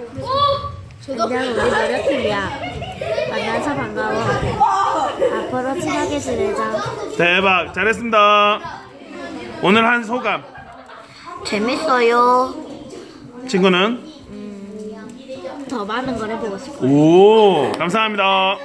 안녕 우리 노력팀이야. 만나서 반가워. 앞으로 친하게 지내자. 대박 잘했습니다 오늘 한 소감 재밌어요. 친구는 음, 더 많은 걸 해보고 싶어요. 오 감사합니다